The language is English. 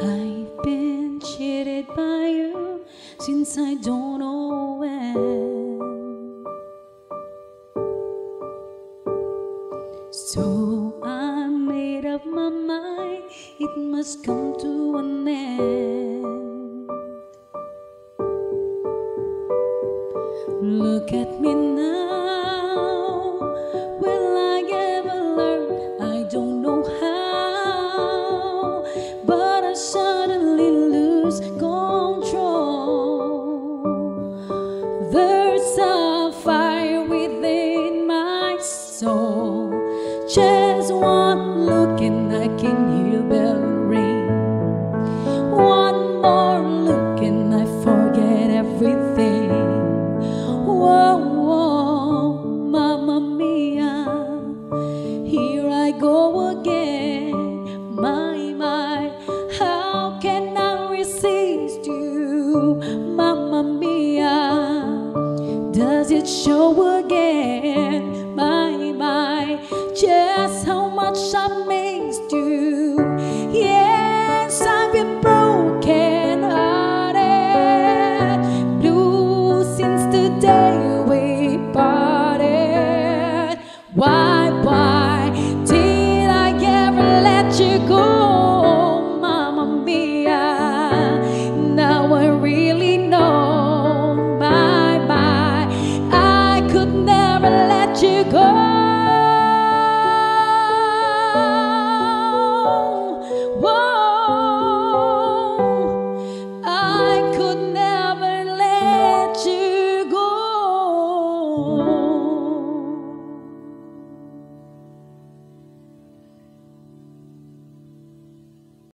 I've been cheated by you since I don't know when. So I made up my mind, it must come to an end. Look at me now. There's a fire within my soul. Just one look and I can hear bells show again. My, my, just how much I missed you. Yes, I've been broken hearted, blue since the day we parted. Why? Lord.